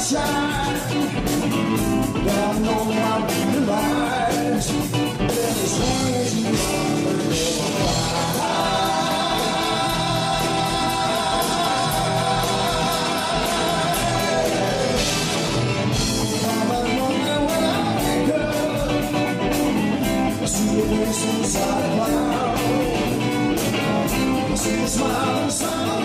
sunshine. There are no smile, smile.